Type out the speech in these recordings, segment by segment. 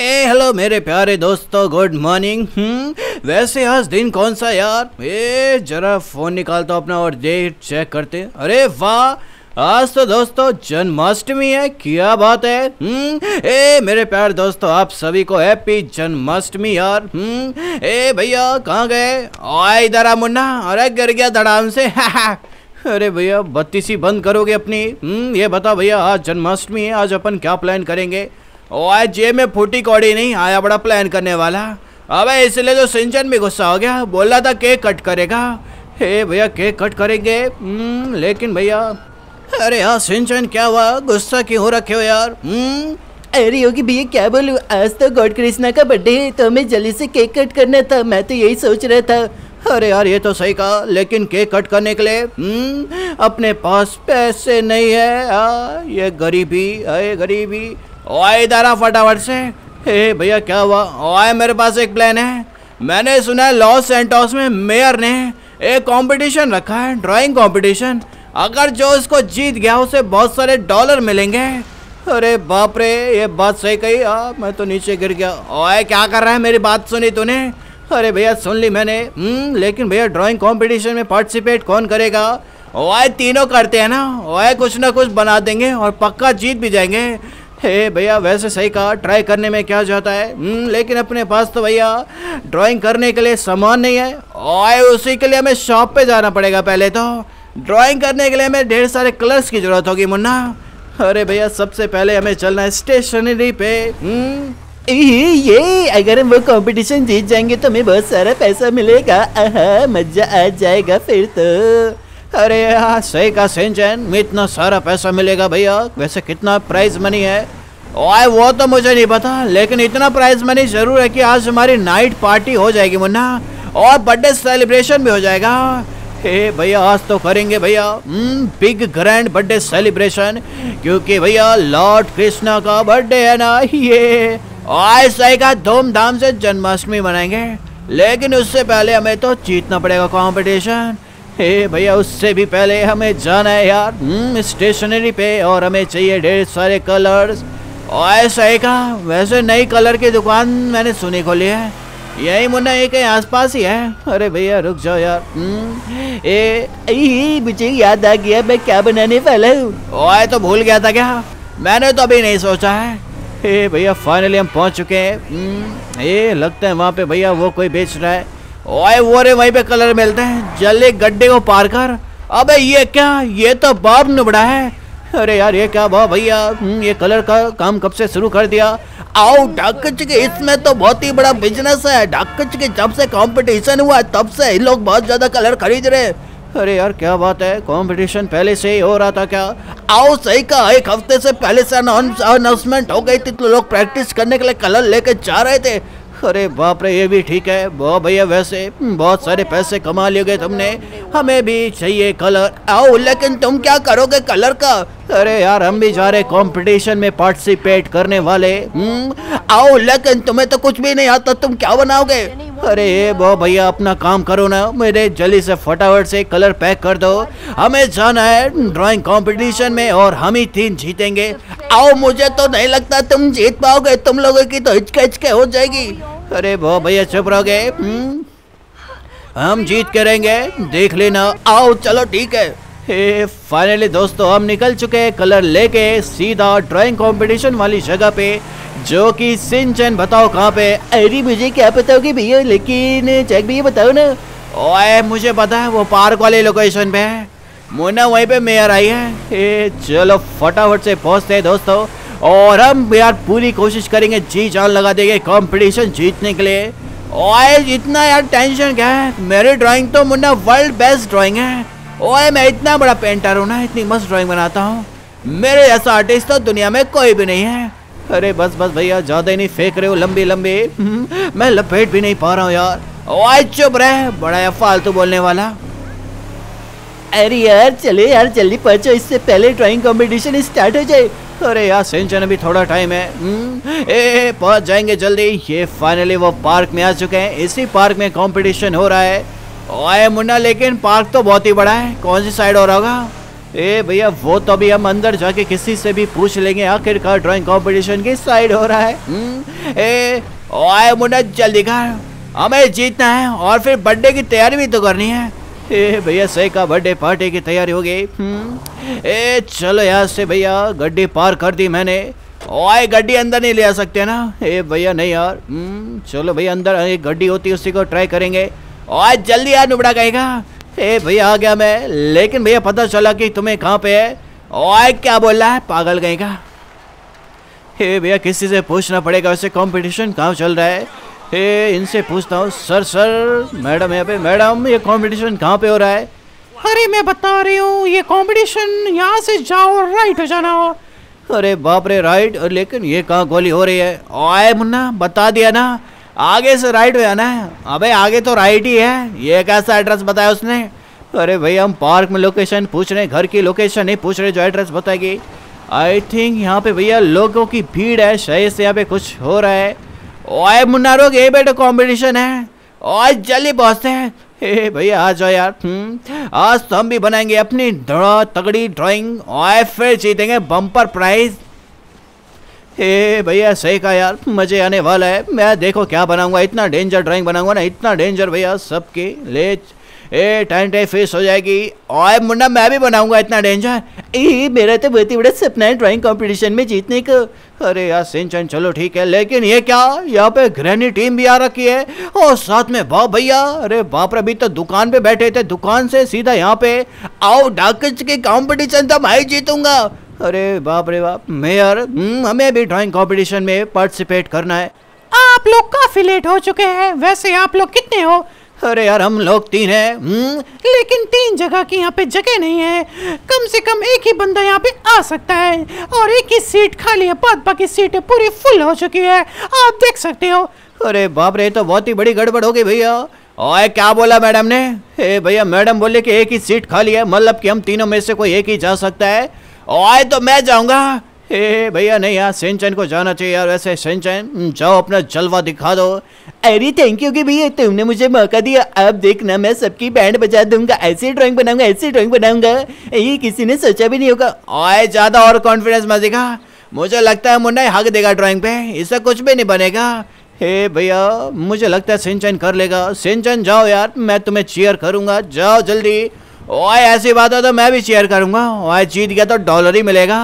Hello मेरे प्यारे दोस्तों गुड मॉर्निंग हम्म वैसे आज दिन कौन सा यार? ए, जरा फ़ोन निकालता हूँ अपना और डेट चेक करते अरे वाह, आज तो दोस्तों जन्माष्टमी है, क्या बात है? हम्म ए, मेरे प्यारे दोस्तों, आप सभी को हैप्पी जन्माष्टमी यार। हम्म ए, भैया, कहाँ गए? आए इधर आ मुन्ना, अरे गिर गया धड़ाम से। अरे भैया बत्ती सी बंद करोगे अपनी। हम्म ये बताओ भैया, आज जन्माष्टमी है, आज अपन क्या प्लान करेंगे? ओए जेब में फूटी कौड़ी नहीं आया बड़ा प्लान करने वाला। अबे इसलिए तो सिंचन भी गुस्सा हो गया। बोला था केक कट करेगा। हे भैया केक कट करेंगे। हम्म, लेकिन भैया अरे यार सिंचन क्या हुआ? गुस्सा क्यों हो रखे हो यार? हम्म। अरे योगी भैया क्या बोलूँ? आज तो गॉड कृष्णा का बर्थडे है तो हमें जल्दी से केक कट करना था मैं तो यही सोच रहा था। अरे यार ये तो सही कहा लेकिन केक कट करने के लिए हम्म, अपने पास पैसे नहीं है। आ, ये गरीबी अरे गरीबी। ओए इधर आ फटाफट से। हे भैया क्या हुआ? ओए मेरे पास एक प्लान है। मैंने सुना है लॉस सेंटोस में मेयर ने एक कंपटीशन रखा है ड्राइंग कंपटीशन अगर जो इसको जीत गया उसे बहुत सारे डॉलर मिलेंगे। अरे बाप रे ये बात सही कही। आ, मैं तो नीचे गिर गया। ओए क्या कर रहा है? मेरी बात सुनी तूने? अरे भैया सुन ली मैंने। हम्म लेकिन भैया ड्राइंग कंपटीशन में पार्टिसिपेट कौन करेगा? ओए तीनों करते हैं ना। ओए कुछ ना कुछ बना देंगे और पक्का जीत भी जाएँगे। हे भैया वैसे सही कहा ट्राई करने में क्या जाता है? हम्म, लेकिन अपने पास तो भैया ड्राइंग करने के लिए सामान नहीं है और उसी के लिए हमें शॉप पे जाना पड़ेगा पहले तो। ड्राइंग करने के लिए हमें ढेर सारे कलर्स की ज़रूरत होगी मुन्ना। अरे भैया सबसे पहले हमें चलना है स्टेशनरी पे। हम्म, ये अगर हम वो कंपटीशन जीत जाएँगे तो हमें बहुत सारा पैसा मिलेगा। मज़ा आ जाएगा फिर तो। अरे यार, सही का सेंचन में इतना सारा पैसा मिलेगा भैया। वैसे कितना प्राइज मनी है? ओए, वो तो मुझे नहीं पता, लेकिन इतना प्राइज मनी ज़रूर है कि आज हमारी नाइट पार्टी हो जाएगी, मुन्ना। और बर्थडे सेलिब्रेशन भी हो जाएगा। हे भैया, आज तो करेंगे भैया। बिग ग्रैंड बर्थडे सेलिब्रेशन क्योंकि भैया लॉर्ड कृष्णा का बर्थडे है ना। ये। आज सही का धूमधाम से जन्माष्टमी मनाएँगे। लेकिन उससे पहले हमें तो जीतना पड़ेगा कंपटीशन भैया उससे भी पहले हमें जाना है यार। स्टेशनरी पे और हमें चाहिए ढेर सारे कलर्स और ऐसा है का वैसे नई कलर की दुकान मैंने सुनी खोली है। यही मुन्ना ये कहीं आसपास ही है। अरे भैया रुक जाओ यार। ए, ए मुझे याद आ गया मैं क्या बनाने वाला हूँ? ओए तो भूल गया था क्या? मैंने तो अभी नहीं सोचा है। ए भैया फाइनली हम पहुँच चुके हैं। ये लगता है वहाँ पे भैया वो कोई बेच रहा है। ओए वो रे वहीं पे कलर मिलते हैं। जल्दी गड्ढे को पार कर। अबे ये क्या? ये तो बाप नुबड़ा है। अरे यार ये क्या भाव भैया? हम्म, ये कलर का काम कब से शुरू कर दिया? आओ ढाकच के इसमें तो बहुत ही बड़ा बिज़नेस है। ढाकच के जब से कंपटीशन हुआ है तब से लोग बहुत ज़्यादा कलर खरीद रहे अरे यार क्या बात है? कंपटीशन पहले से ही हो रहा था क्या? आओ सही का एक हफ़्ते से पहले से अनाउंसमेंट हो गई थी तो लोग प्रैक्टिस करने के लिए कलर लेके जा रहे थे। अरे बाप रे, ये भी ठीक है। वो भैया, वैसे बहुत सारे पैसे कमा लिए गए तुमने। हमें भी चाहिए कलर। आओ, लेकिन तुम क्या करोगे कलर का? अरे यार हम भी जा रहे कंपटीशन में पार्टिसिपेट करने वाले। हम्म, आओ लेकिन तुम्हें तो कुछ भी नहीं आता तुम क्या बनाओगे? अरे वो भैया अपना काम करो ना मेरे जल्दी से फटाफट से कलर पैक कर दो। हमें जाना है ड्राइंग कंपटीशन में और हम ही तीन जीतेंगे। आओ मुझे तो नहीं लगता तुम जीत पाओगे तुम लोगों की तो हिचके हिचके हो जाएगी। अरे वो भैया चुप रहोगे हम्म? हम जीत के रहेंगे देख लेना। आओ चलो ठीक है। फाइनली दोस्तों हम निकल चुके हैं कलर लेके सीधा ड्राइंग कंपटीशन वाली जगह पे जो कि सिंचन बताओ कहाँ पे अरे मुझे क्या बताओगे भैया लेकिन चेक भैया बताओ ना। ओए मुझे पता है वो पार्क वाले लोकेशन पे है। मुन्ना वहीं पे मेयर आई है। ए, चलो फटाफट से पहुँचते हैं दोस्तों और हम यार पूरी कोशिश करेंगे जी जान लगा देंगे कंपटीशन जीतने के लिए। ओए इतना यार टेंशन क्या है? मेरी ड्राइंग तो मुन्ना वर्ल्ड बेस्ट ड्राइंग है। ओए मैं इतना बड़ा पेंटर हूँ ना इतनी मस्त ड्राइंग बनाता हूँ। मेरे जैसा आर्टिस्ट तो दुनिया में कोई भी नहीं है। अरे बस बस भैया ज़्यादा ही नहीं फेंक रहे हो लंबी लंबी। हम्म, मैं लपेट भी नहीं पा रहा हूँ यार। ओए चुप रहे बड़ा या फालतू बोलने वाला। अरे यार चले यार जल्दी पहुंचो इससे पहले ड्राइंग कंपटीशन स्टार्ट हो जाए। अरे यार सिंचन अभी थोड़ा टाइम है। हम्म, ए पहुँच जाएँगे जल्दी। ये फाइनली वो पार्क में आ चुके हैं। इसी पार्क में कंपटीशन हो रहा है। ओए मुन्ना लेकिन पार्क तो बहुत ही बड़ा है। कौन सी साइड हो रहा होगा? ए भैया वो तो अभी हम अंदर जाके किसी से भी पूछ लेंगे आखिरकार ड्राइंग कंपटीशन की साइड हो रहा है। हम्म, ए ओए मुन्ना जल्दी कर। हमें जीतना है और फिर बर्थडे की तैयारी भी तो करनी है। भैया सही का बर्थडे पार्टी की तैयारी हो गई हम्म, ए चलो यहाँ से भैया गड्डी पार कर दी मैंने। ओए गड्डी अंदर नहीं ले आ सकते ना? ए भैया नहीं यार। हम्म, चलो भैया अंदर एक गड्डी होती है उसी को ट्राई करेंगे। ओए जल्दी यार नुबड़ा कहेगा, ए भैया, आ गया मैं। लेकिन भैया, पता चला कि तुम्हें कहाँ पे है। ओए क्या बोल रहा है, पागल कहेगा। हे भैया, किसी से पूछना पड़ेगा, वैसे कंपटीशन कहाँ चल रहा है। हे इनसे पूछता हूँ, सर सर, मैडम यहाँ पे, मैडम, ये कंपटीशन कहाँ पे हो रहा है? अरे, मैं बता रही हूँ, ये कंपटीशन यहाँ से जाओ राइट हो जाना। अरे बाप रे राइट लेकिन ये कहाँ गोली हो रही है? ओए मुन्ना, बता दिया ना। आगे से राइट हो जाना है। अबे आगे तो राइट ही है। ये कैसा एड्रेस बताया उसने? अरे भैया हम पार्क में लोकेशन पूछ रहे हैं घर की लोकेशन नहीं पूछ रहे जो एड्रेस बताएगी। आई थिंक यहाँ पे भैया लोगों की भीड़ है शायद से यहाँ पे कुछ हो रहा है। ओए मुन्ना रोग ये बेटा कॉम्पिटिशन है। ओए जल्दी पहुँचते हैं। भैया आ जाओ यार। हम्म, आज तो हम भी बनाएँगे अपनी तगड़ी ड्राइंग ओए फिर जीतेंगे बम्पर प्राइज हे भैया, सही कहा यार, मज़े आने वाला है। मैं देखो क्या बनाऊँगा, इतना डेंजर ड्राइंग बनाऊँगा ना, इतना डेंजर भैया, सबके ले ए, टाइम टाइम फेस हो जाएगी। ओए मुन्ना, मैं भी बनाऊँगा इतना डेंजर ए मेरा तो बहुत ही बड़ा सपना है ड्राइंग कंपटीशन में जीतने का। अरे यार, सिंचन, चलो ठीक है, लेकिन ये क्या? यहाँ पे ग्रैनी टीम भी आ रखी है। और साथ में बाप भैया, अरे बाप रे, अभी तो दुकान पे बैठे थे, दुकान से सीधा यहाँ पे। आओ, डाकच के कंपटीशन तो मैं जीतूँगा। अरे बाप रे बाप मेयर हम्म, हमें भी ड्राइंग कंपटीशन में पार्टिसिपेट करना है। आप लोग काफ़ी लेट हो चुके हैं वैसे आप लोग कितने हो? अरे यार हम लोग तीन हैं हम्म, लेकिन तीन जगह की यहाँ पे जगह नहीं है। कम से कम एक ही बंदा यहाँ पे आ सकता है और एक ही सीट खाली है बाद बाकी सीटें पूरी फुल हो चुकी है। आप देख सकते हो। अरे बाप रे तो बहुत ही बड़ी गड़बड़ हो गई भैया। ओए क्या बोला मैडम ने? भैया मैडम बोले कि एक ही सीट खाली है मतलब कि हम तीनों में से कोई एक ही जा सकता है। ओए तो मैं जाऊँगा। हे भैया, नहीं, यार, सिंचन को जाना चाहिए यार, वैसे सिंचन जाओ, अपना जलवा दिखा दो। अरे थैंक यू कि भैया, तुमने मुझे मौका दिया। अब देखना, मैं सबकी बैंड बजा दूँगा, ऐसी ड्राइंग बनाऊँगा, ऐसी ड्राइंग बनाऊँगा। ये किसी ने सोचा भी नहीं होगा। ओए ज़्यादा और कॉन्फिडेंस मत दिखा। मुझे लगता है मुन्ना हक देगा ड्राइंग पे। इससे कुछ भी नहीं बनेगा। हे, भैया, मुझे लगता है सिंचन कर लेगा। सिंचन, जाओ यार, मैं तुम्हें चेयर करूँगा। जाओ जल्दी। ओए, ऐसी बात है तो मैं भी शेयर करूँगा। ओए, जीत गया तो डॉलर ही मिलेगा।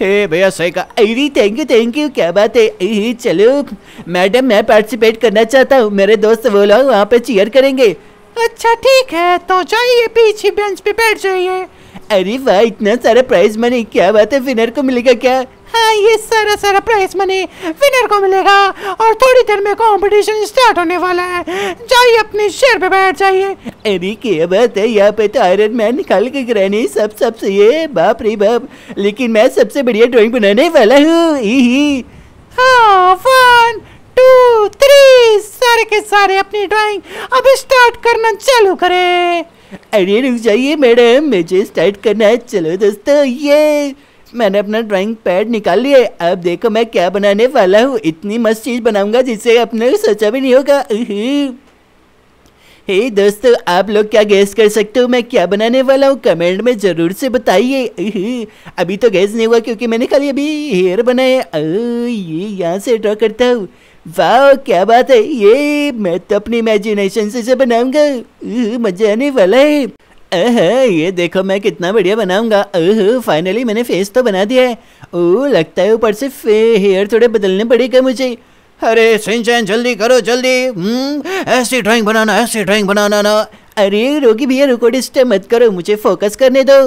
हे भैया, सही कहा। अरे थैंक यू थैंक यू क्या बात है? अरे, चलो मैडम मैं पार्टिसिपेट करना चाहता हूँ। मेरे दोस्त वो लोग वहाँ पे चीयर करेंगे। अच्छा ठीक है तो जाइए, पीछे बेंच पे बैठ जाइए। अरे, वाह, इतना सारा प्राइज मनी क्या बात है? विनर को मिलेगा क्या? हाँ ये सारा सारा प्राइस मनी विनर को मिलेगा और थोड़ी देर में कंपटीशन स्टार्ट होने वाला है। जाइए अपने शेर पे बैठ जाइए। अरे क्या बात है? यहाँ पे तो आयरन मैन निकाल के गिरानी सब सबसे ये बाप रे बाप। लेकिन मैं सबसे बढ़िया ड्राइंग बनाने वाला हूँ। ही ही हाँ वन टू थ्री सारे के सारे अपनी ड्राइंग अब स्टार्ट करना चालू करें। अरे रुक जाइए मैडम मुझे स्टार्ट करना है। चलो दोस्तों ये मैंने अपना ड्राइंग पैड निकाल लिया अब देखो मैं क्या बनाने वाला हूँ। इतनी मस्त चीज़ बनाऊँगा जिससे अपने सोचा भी नहीं होगा। हे दोस्तों, आप लोग क्या गैस कर सकते हो मैं क्या बनाने वाला हूँ? कमेंट में ज़रूर से बताइए। अभी तो गैस नहीं हुआ क्योंकि मैंने खाली अभी हेयर बनाया ये यहाँ से ड्रॉ करता हूँ। वाह, क्या बात है। ये मैं तो अपनी इमेजिनेशन से इसे बनाऊँगा। मज़ा आने वाला है। अह, ये देखो मैं कितना बढ़िया बनाऊँगा। ओह फाइनली मैंने फेस तो बना दिया है। ओह लगता है ऊपर से हेयर थोड़े बदलने पड़ेगा मुझे। अरे सिंचन जल्दी करो जल्दी। हम्म, ऐसी ड्राइंग बनाना ऐसी ड्राइंग बनाना ना। अरे रोगी भैया रुको डिस्टर्ब मत करो मुझे फोकस करने दो।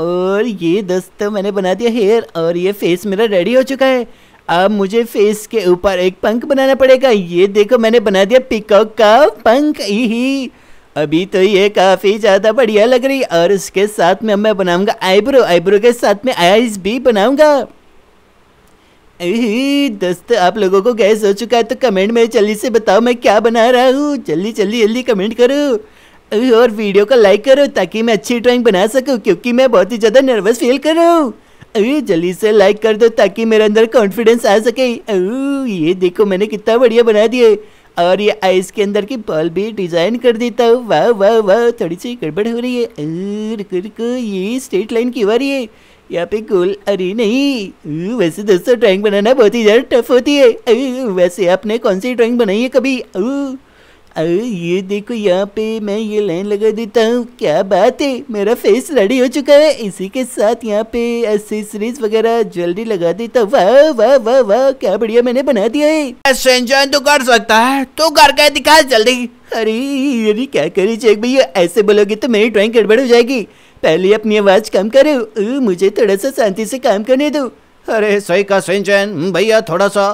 और ये दोस्तों मैंने बना दिया हेयर और ये फेस मेरा रेडी हो चुका है। अब मुझे फेस के ऊपर एक पंख बनाना पड़ेगा। ये देखो मैंने बना दिया पिकॉक का पंख ही अभी तो ये काफ़ी ज़्यादा बढ़िया लग रही और उसके साथ में मैं बनाऊँगा आईब्रो आईब्रो के साथ में आईज भी बनाऊँगा। दोस्तों, आप लोगों को गैस हो चुका है तो कमेंट में जल्दी से बताओ मैं क्या बना रहा हूँ। जल्दी जल्दी जल्दी कमेंट करो। और वीडियो को लाइक करो, ताकि मैं अच्छी ड्राइंग बना सकूँ, क्योंकि मैं बहुत ही ज़्यादा नर्वस फील कर रहा हूँ। अरे जल्दी से लाइक कर दो, ताकि मेरे अंदर कॉन्फिडेंस आ सके। ये देखो मैंने कितना बढ़िया बना दिए और ये आइस के अंदर की बॉल भी डिज़ाइन कर देता हूँ। वाह वाह वाह, थोड़ी सी गड़बड़ हो रही है। रुको रुको, ये स्ट्रेट लाइन की वारी है? यहाँ पे गोल अरे नहीं। वैसे दोस्तों ड्राइंग बनाना बहुत ही ज़्यादा टफ होती है। वैसे आपने कौन सी ड्राइंग बनाई है कभी? अ, अ, ये देखो यहाँ पे मैं ये लाइन लगा देता हूँ। क्या बात है मेरा फेस रेडी हो चुका है। इसी के साथ यहाँ पे एसेसरीज वगैरह ज्वेलरी लगा देता हूँ। वाह वाह वाह वाह क्या बढ़िया मैंने बना दिया है। सिंचन तू कर सकता है। तू करके दिखा जल्दी। अरे अरे क्या करी चेक भैया ऐसे बोलोगे तो मेरी ड्राइंग गड़बड़ हो जाएगी। पहले अपनी आवाज़ कम करो। मुझे थोड़ा सा शांति से काम करने दो। अरे सही का सिंचन हम्म, भैया थोड़ा सा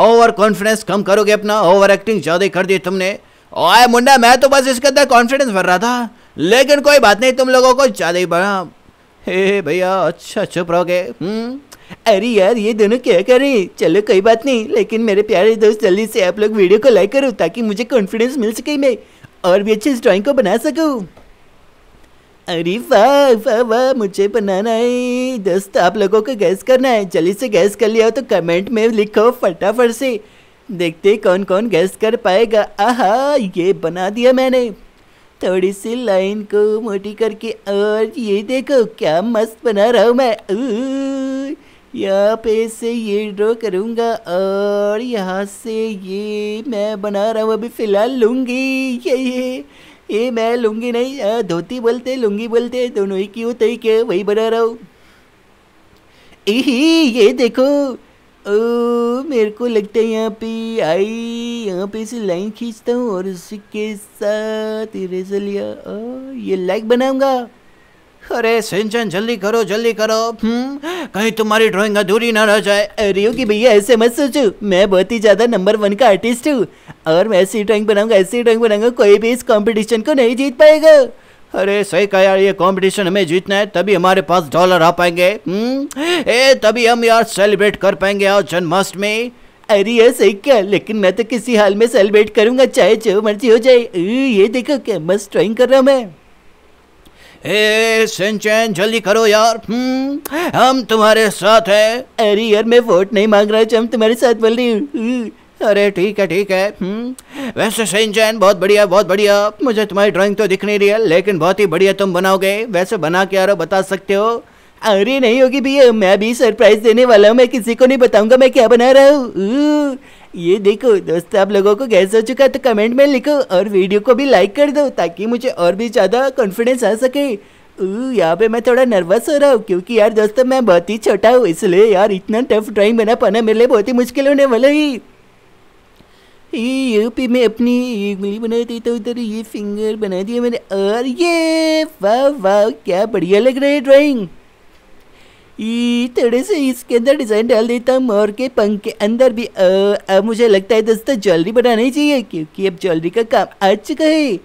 ओवर कॉन्फिडेंस कम करोगे अपना ओवर एक्टिंग ज़्यादा कर दी तुमने। ओए मुंडा मैं तो बस इसके अंदर कॉन्फिडेंस भर रहा था। लेकिन कोई बात नहीं तुम लोगों को ज़्यादा ही बढ़ा। हे भैया अच्छा चुप रहोगे। हम्म अरे यार ये दोनों क्या कर रहे? हैं चलो कोई बात नहीं लेकिन मेरे प्यारे दोस्त जल्दी से आप लोग वीडियो को लाइक करो ताकि मुझे कॉन्फिडेंस मिल सके मैं और भी अच्छे इस ड्राइंग को बना सकूँ। अरे वाह वाह वाह, मुझे बनाना है। दोस्त, आप लोगों को गैस करना है। जल्दी से गैस कर लिया हो तो कमेंट में लिखो फटाफट से। देखते कौन कौन गैस कर पाएगा। आहा, ये बना दिया मैंने। थोड़ी सी लाइन को मोटी करके और ये देखो, क्या मस्त बना रहा हूँ मैं। यहाँ पे से ये ड्रॉ करूँगा और यहाँ से ये मैं बना रहा हूँ। अभी फ़िलहाल लूँगी। ये ये। ये मैं लूँगी नहीं धोती बोलते लुंगी बोलते दोनों ही क्यों तो क्या वही बना रहा हूँ। ये देखो ओ मेरे को लगता है यहाँ पे आई यहाँ पे से लाइन खींचता हूँ और उसके साथ इरेजर लिया ओ, ये लाइक बनाऊँगा। अरे सिंचन जल्दी करो जल्दी करो हम्म कहीं तुम्हारी ड्राइंग अधूरी ना रह जाए अरे कि भैया ऐसे मत सोचो मैं बहुत ही ज़्यादा नंबर वन का आर्टिस्ट हूँ और मैं ऐसी ड्राइंग बनाऊँगा ऐसी ड्राइंग बनाऊँगा कोई भी इस कंपटीशन को नहीं जीत पाएगा अरे सही कहा यार ये कंपटीशन हमें जीतना है तभी हमारे पास डॉलर आ पाएँगे ए तभी हम यार सेलिब्रेट कर पाएँगे यार जन्माष्टमी अरे यार सही क्या लेकिन मैं तो किसी हाल में सेलिब्रेट करूँगा चाहे जो मर्ज़ी हो जाए ये देखो क्या मस्त ड्राइंग कर रहा हूँ मैं ए सिंचन जल्दी करो यार। हम्म हम तुम्हारे साथ हैं। अरे यार मैं वोट नहीं मांग रहा हम तुम्हारे साथ बोल रही हूँ। अरे ठीक है ठीक है। हम्म वैसे सिंचन बहुत बढ़िया बहुत बढ़िया। मुझे तुम्हारी ड्राइंग तो दिख नहीं रही है लेकिन बहुत ही बढ़िया तुम बनाओगे। वैसे बना के यार बता सकते हो? अरे नहीं होगी भैया मैं भी सरप्राइज़ देने वाला हूँ मैं किसी को नहीं बताऊँगा मैं क्या बना रहा हूँ। ये देखो दोस्त, आप लोगों को गैस हो चुका है तो कमेंट में लिखो और वीडियो को भी लाइक कर दो, ताकि मुझे और भी ज़्यादा कॉन्फिडेंस आ सके। यहाँ पे मैं थोड़ा नर्वस हो रहा हूँ, क्योंकि यार दोस्तों, मैं बहुत ही छोटा हूँ, इसलिए यार इतना टफ ड्राइंग बना पाना मेरे लिए बहुत ही मुश्किल होने वाला ही। यहाँ पे मैं अपनी उंगली बना देता हूँ उधर ये फिंगर बना दिया मैंने, और ये, वाह वाह, क्या बढ़िया लग रहा है ड्राइंग थोड़े से इसके अंदर डिज़ाइन डाल देता हूँ मोर के पंख के अंदर भी अब मुझे लगता है दोस्तों ज्वेलरी बनाना चाहिए क्योंकि अब ज्वेलरी का काम आ चुका है।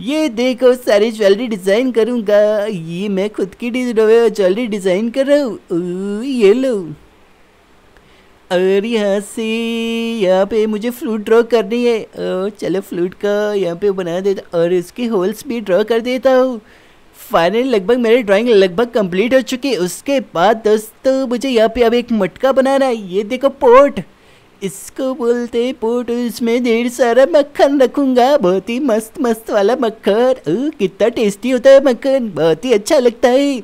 ये देखो सारी ज्वेलरी डिज़ाइन करूँगा। ये मैं खुद की ज्वेलरी डिज़ाइन कर रहा हूँ। ये लो। और यहाँ से यहाँ पे मुझे फ्लूट ड्रॉ करनी है। ओ, चलो फ्लूट का यहाँ पे बना देता और इसके होल्स भी ड्रॉ कर देता हूँ। फाइनली लगभग मेरी ड्राइंग लगभग कंप्लीट हो चुकी। है उसके बाद दोस्तों मुझे यहाँ पे अब एक मटका बनाना है। ये देखो पोट। इसको बोलते हैं पोट। इसमें ढेर सारा मक्खन रखूँगा। बहुत ही मस्त मस्त वाला मक्खन। ओ, कितना टेस्टी होता है मक्खन। बहुत ही अच्छा लगता है।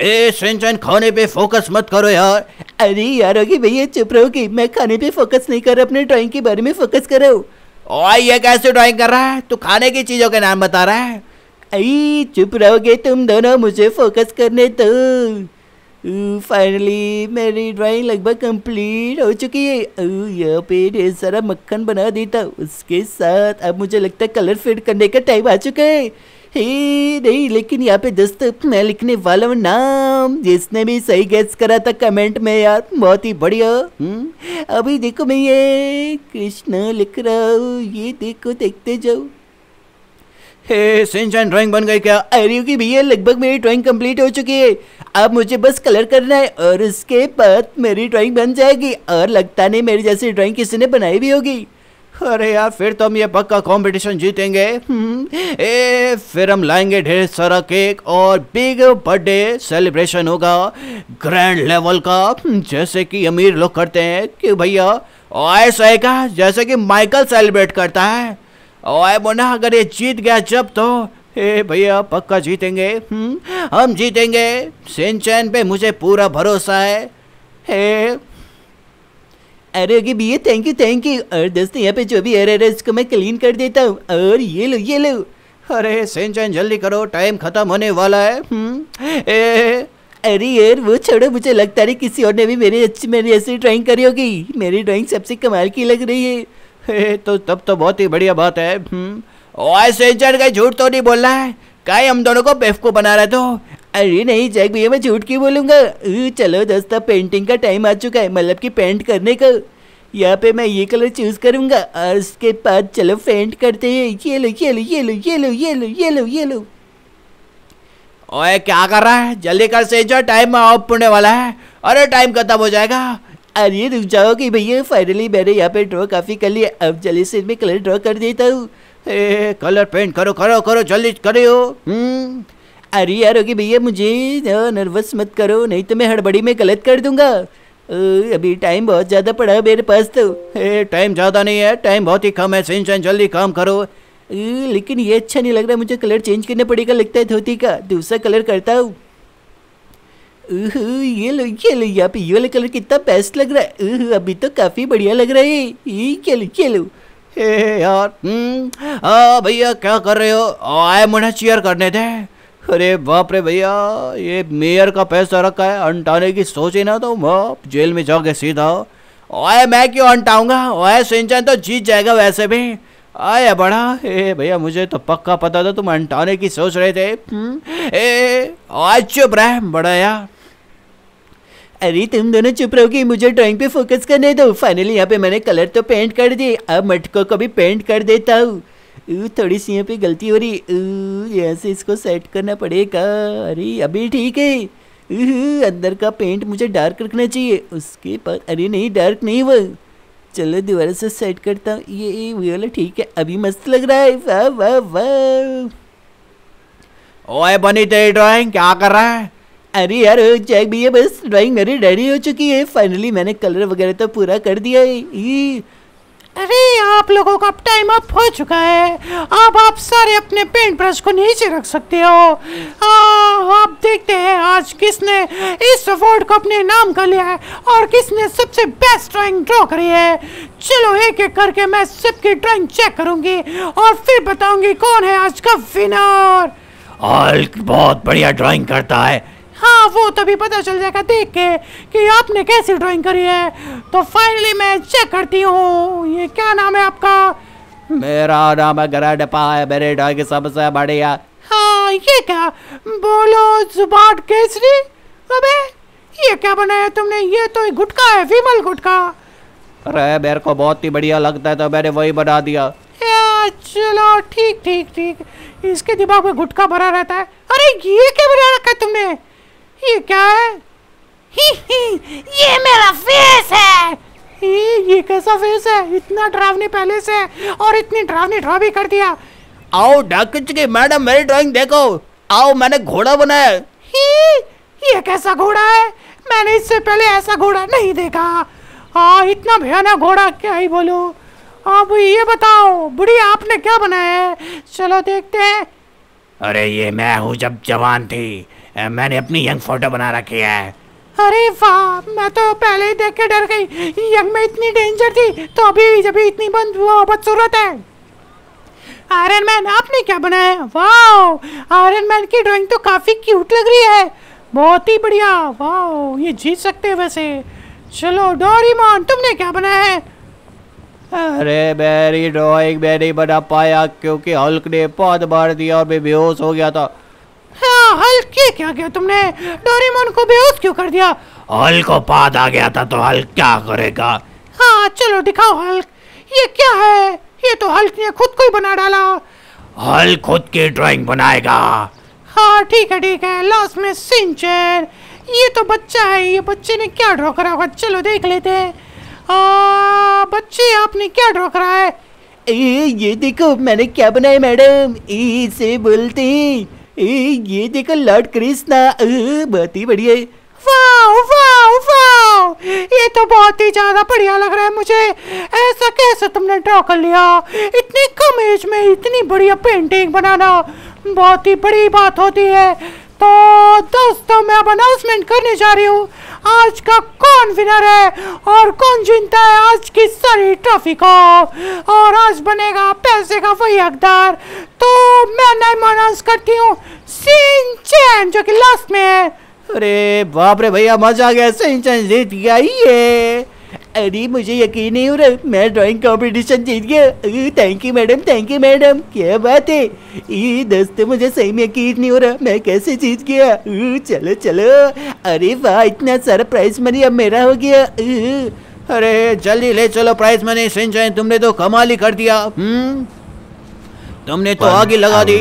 ए सिंचन खाने पे फोकस मत करो यार। अरे यार होगी भैया चुप रहोगी मैं खाने पे फोकस नहीं कर रहा अपने ड्राइंग के बारे में फोकस कर। रहा हूँ ये कैसे ड्राइंग कर रहा है? तू खाने की चीज़ों के नाम बता रहा है। आई चुप रहोगे तुम दोनों मुझे फोकस करने तो फाइनली मेरी ड्राइंग लगभग कंप्लीट हो चुकी है यहाँ पे ढेर सारा मक्खन बना देता उसके साथ अब मुझे लगता है कलर फेड करने का टाइम आ चुका है हे नहीं लेकिन यहाँ पे दोस्तों मैं लिखने वाला हूँ नाम जिसने भी सही गैस करा था कमेंट में यार बहुत ही बढ़िया अभी देखो मैं ये कृष्ण लिख रहा हूँ ये देखो देखते जाओ हे सिंचन ड्राइंग बन गई क्या? अरे की भैया लगभग मेरी ड्राइंग कंप्लीट हो चुकी है। अब मुझे बस कलर करना है और उसके बाद मेरी ड्राइंग बन जाएगी और लगता नहीं मेरी जैसी ड्राइंग किसी ने बनाई भी होगी। अरे यार फिर तो हम ये पक्का कंपटीशन जीतेंगे। हम्म, ए फिर हम लाएँगे ढेर सारा केक और बिग बर्थडे सेलिब्रेशन होगा ग्रैंड लेवल का। हम्म, जैसे कि अमीर लोग करते हैं कि भैया ऐसा है का जैसे कि माइकल सेलिब्रेट करता है। ओए मोना अगर ये जीत गया जब तो ए भैया पक्का जीतेंगे हम्म, हम जीतेंगे। सिंचैन पे मुझे पूरा भरोसा है। हे। अरे ओके भैया थैंक यू थैंक यू और दोस्तों यहाँ पे जो भी एरर है उसको मैं क्लीन कर देता हूँ और ये लो ये लो। अरे सिंचैन जल्दी करो टाइम खत्म होने वाला है हम्म, ए। अरे यार वो छोड़ो मुझे लगता है किसी और ने भी मेरी अच्छी मेरी ऐसी ड्राइंग करी होगी। मेरी ड्राइंग सबसे कमाल की लग रही है। ए, तो तब तो बहुत ही बढ़िया बात है। हम्म, सिंचैन का झूठ तो नहीं बोल रहा है। कहीं हम दोनों को बेवकूफ़ बना रहे तो अरे नहीं जैक भैया मैं झूठ क्यों बोलूँगा? चलो दोस्तों पेंटिंग का टाइम आ चुका है मतलब कि पेंट करने का। यहाँ पे मैं ये कलर चूज़ करूँगा और उसके बाद चलो पेंट करते हैं। ये लो ये लो ये लो ये लो ये लो ये लो ये लो। ओए क्या कर रहा है? जल्दी कर सिंचैन टाइम ऑफ़ होने वाला है अरे टाइम खत्म हो जाएगा। अरे रुक जाओ कि भैया फाइनली मैंने यहाँ पे ड्रॉ काफ़ी कर लिया अब जल्दी से इनमें कलर ड्रॉ कर देता हूँ कलर पेंट करो करो करो जल्दी करो अरे यार ओके भैया मुझे नर्वस मत करो नहीं तो मैं हड़बड़ी में गलत कर दूँगा अभी टाइम बहुत ज़्यादा पड़ा है मेरे पास तो टाइम ज़्यादा नहीं है टाइम बहुत ही कम है सिंचैन जल्दी काम करो लेकिन ये अच्छा नहीं लग रहा मुझे कलर चेंज करना पड़ेगा लगता है धोती का दूसरा कलर करता हूँ ये लो ये लो यहाँ पे ये वाला कलर कितना बेस्ट लग रहा है। अभी तो काफ़ी बढ़िया लग रहा है ये। लो ये लो। ए यार हम्म भैया क्या कर रहे हो? आए मुझे चेयर करने थे अरे बाप रे भैया ये मेयर का पैसा रखा है अंटाने की सोचे ना तो बाप जेल में जाओगे सीधा। ओए मैं क्यों अंटाऊँगा? ओए सिंचन तो जीत जाएगा वैसे भी। आया बड़ा ए भैया मुझे तो पक्का पता था तुम अंटाने की सोच रहे थे। हम्म, ए आज चुप रहे बड़ा यार। अरे, तुम दोनों चुप रहोगे? मुझे ड्राइंग पे फोकस करने दो। फाइनली यहाँ पे मैंने कलर तो पेंट कर दिए। अब मटकों को भी पेंट कर देता हूँ। थोड़ी सी यहाँ पे गलती हो रही। यहाँ से इसको सेट करना पड़ेगा। अरे, अभी ठीक है। अंदर का पेंट मुझे डार्क रखना चाहिए। उसके बाद, अरे, नहीं डार्क नहीं वो चलो, दोबारा से सेट करता हूँ। ये वाला ठीक है। अभी मस्त लग रहा है। वाह वाह वाह। ओए, बनी, तेरी ड्राइंग क्या कर रहा है? अरे यार जैक भैया बस ड्राइंग मेरी रेडी हो चुकी है। फाइनली मैंने कलर वगैरह तो पूरा कर दिया है। अरे आप लोगों का टाइम अप हो चुका है। अब आप सारे अपने पेंट ब्रश को नीचे रख सकते हो। आ, आप देखते हैं आज किसने इस अवार्ड को अपने नाम कर लिया है और किसने सबसे बेस्ट ड्राइंग ड्रॉ करी है। चलो एक एक करके मैं सबकी ड्राइंग चेक करूँगी और फिर बताऊँगी कौन है आज का विनर बहुत बढ़िया ड्राइंग करता है। हाँ वो तभी पता चल जाएगा देख के कि आपने कैसी ड्राइंग करी है। तो फाइनली मैं चेक करती हूँ ये क्या नाम है आपका? मेरा नाम है गरडपा है मेरे ड्राइंग सबसे बढ़िया। हाँ ये क्या? बोलो ज़ुबान केसरी? अबे ये क्या बनाया तुमने? ये तो एक गुटका है विमल गुटका अरे मेरे को बहुत ही बढ़िया लगता है तो मैंने वही बना दिया। चलो ठीक ठीक ठीक। इसके दिमाग में गुटका भरा रहता है। अरे ये क्या बना रखा है तुमने? ये क्या है? ही ही ये मेरा फेस है। ये ये कैसा फेस है? इतना डरावनी पहले से और इतनी डरावनी ड्रॉ भी कर दिया। आओ डाकिच की मैडम मेरी ड्राइंग देखो। आओ मैंने घोड़ा बनाया ही। ये कैसा घोड़ा है? मैंने इससे पहले ऐसा घोड़ा नहीं देखा। हाँ इतना भयानक घोड़ा क्या ही बोलो? अब ये बताओ बुढ़ी आपने क्या बनाया है? चलो देखते हैं। अरे ये मैं हूँ जब जवान थी। मैंने अपनी यंग फ़ोटो बना रखी है। अरे वाह मैं तो पहले ही देख के डर गई। यंग में इतनी डेंजर थी तो अभी जब इतनी बंद बदसूरत है। आयरन मैन आपने क्या बनाया? है वाह आयरन मैन की ड्राइंग तो काफ़ी क्यूट लग रही है। बहुत ही बढ़िया। वाह ये जीत सकते हैं वैसे। चलो डोरीमोन तुमने क्या बनाया है? अरे मेरी ड्राइंग मैं नहीं बना पाया क्योंकि हल्क ने बहुत मार दिया और मैं बेहोश हो गया था। हाँ हल्क ये क्या किया तुमने? डोरीमोन को बेहोश क्यों कर दिया? हल्क को पाद आ गया था तो हल्क क्या करेगा? हाँ चलो दिखाओ हल्क। ये क्या है? ये तो हल्क ने खुद को ही बना डाला। हल्क खुद की ड्राइंग बनाएगा। हाँ ठीक है ठीक है। लास्ट में सिंचन ये तो बच्चा है ये बच्चे ने क्या ड्रॉ करा होगा? चलो देख लेते हैं। बच्चे आपने क्या ड्रॉ करा है? ए, ये देखो मैंने क्या बनाया मैडम? इसे बोलते हैं ए, ये देखो लॉर्ड कृष्णा। बहुत ही बढ़िया वाओ वाओ वाओ। ये तो बहुत ही ज़्यादा बढ़िया लग रहा है मुझे। ऐसा कैसे तुमने ड्रॉ कर लिया? इतनी कम एज में इतनी बढ़िया पेंटिंग बनाना बहुत ही बड़ी बात होती है। तो दोस्तों, मैं अब अनाउंसमेंट करने जा रही हूँ। आज का कौन विनर है और कौन जीतता है आज की सारी ट्रॉफी को? और आज बनेगा पैसे का वही हकदार। तो मैं नाम अनाउंस करती हूँ सिन चैन जो कि लास्ट में है। अरे बाप रे भैया, मज़ा आ गया। सिंचन जीत गया, ये। अरे मुझे यकीन नहीं हो रहा मैं ड्राइंग कंपटीशन जीत गया। Thank you madam thank you madam क्या बात है? ये दोस्तों मुझे सही में यकीन नहीं हो रहा मैं कैसे जीत गया? चलो चलो। अरे वाह इतना सारा प्राइज मनी अब मेरा हो गया। अरे जल्दी ले चलो प्राइस मनी सिंचन तुमने तो कमाल ही कर दिया। हम्म? तुमने तो आगे लगा दी।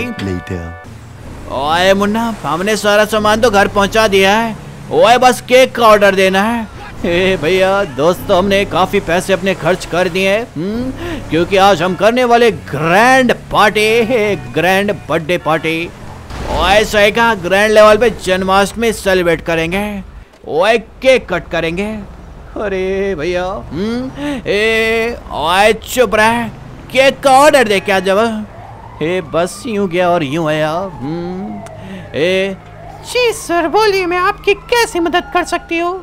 ओए मुन्ना हमने सारा सामान तो घर पहुँचा दिया है। ओए बस केक का ऑर्डर देना है। भैया दोस्तों हमने काफ़ी पैसे अपने खर्च कर दिए हैं, हम्म, क्योंकि आज हम करने वाले grand party grand birthday party सही कहा ग्रैंड लेवल पे जन्माष्टमी सेलिब्रेट करेंगे केक कट करेंगे। अरे भैया हम्म, ए केक का ऑर्डर दे क्या जब? ए बस यूँ गया और यूँ आया हम्म, ए जी सर बोलिए मैं आपकी कैसी मदद कर सकती हूँ?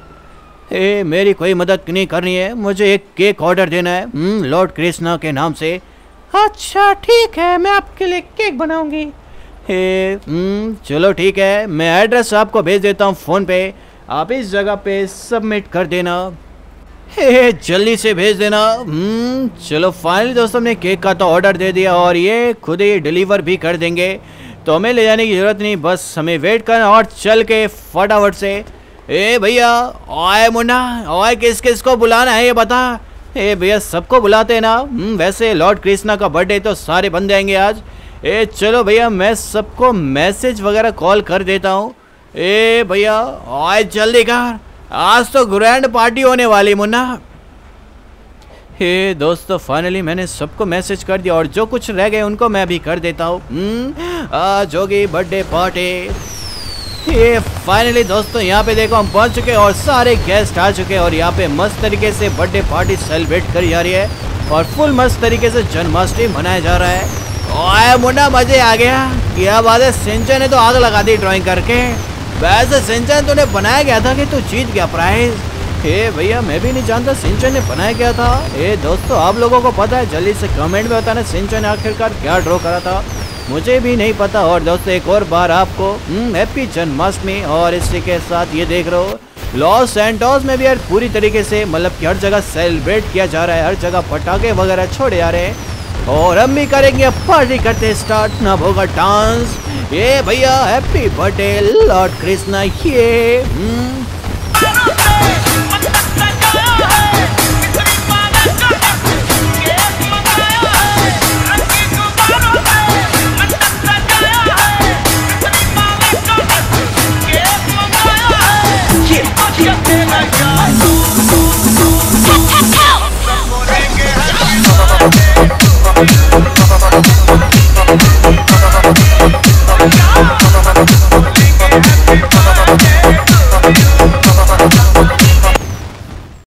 ए मेरी कोई मदद नहीं करनी है। मुझे एक केक ऑर्डर देना है। हम्म, लॉर्ड कृष्णा के नाम से। अच्छा ठीक है मैं आपके लिए केक बनाऊँगी। हम्म, चलो ठीक है मैं एड्रेस आपको भेज देता हूँ फ़ोन पे। आप इस जगह पे सबमिट कर देना। हे जल्दी से भेज देना। हम्म, चलो फाइनली दोस्तों हमने केक का तो ऑर्डर दे दिया और ये खुद ही डिलीवर भी कर देंगे। तो हमें ले जाने की ज़रूरत नहीं बस हमें वेट करना और चल के फटाफट से। ए भैया ओए मुन्ना ओए किस किस को बुलाना है ये बता। ए भैया सबको बुलाते हैं ना। हम्म, वैसे लॉर्ड कृष्णा का बर्थडे तो सारे बन जाएँगे आज। ए चलो भैया मैं सबको मैसेज वगैरह कॉल कर देता हूँ। ए भैया ओए जल्दी कर। आज तो ग्रैंड पार्टी होने वाली मुन्ना। हे दोस्तों फाइनली मैंने सबको मैसेज कर दिया और जो कुछ रह गए उनको मैं भी कर देता हूँ। हम्म, आज होगी बर्थडे पार्टी। ये फाइनली दोस्तों, यहाँ पे देखो हम पहुँच चुके हैं और सारे गेस्ट आ चुके हैं और यहाँ पे मस्त तरीके से बर्थडे पार्टी सेलिब्रेट करी जा रही है और फुल मस्त तरीके से जन्माष्टमी मनाया जा रहा है। ओए, मुन्ना, मज़े आ गया क्या बात है? सिंचन ने तो आग लगा दी ड्राइंग करके। वैसे सिंचन तूने बनाया गया था कि तू जीत गया प्राइज हे भैया, मैं भी नहीं जानता सिंचन ने बनाया गया था। ए दोस्तों, आप लोगों को पता है, जल्दी से कमेंट में बताना सिंचन ने आखिरकार क्या ड्रॉ करा था। मुझे भी नहीं पता और दोस्तों एक और बार आपको हैप्पी जन्माष्टमी और इसी के साथ ये देख रहे हो लॉस सैंटोस में भी यार पूरी तरीके से मतलब कि हर जगह सेलिब्रेट किया जा रहा है हर जगह पटाखे वगैरह छोड़े जा रहे हैं और हम भी करेंगे पार्टी करते स्टार्ट ना होगा डांस ये भैया हैप्पी बर्थडे लॉर्ड कृष्णा ये हम्म,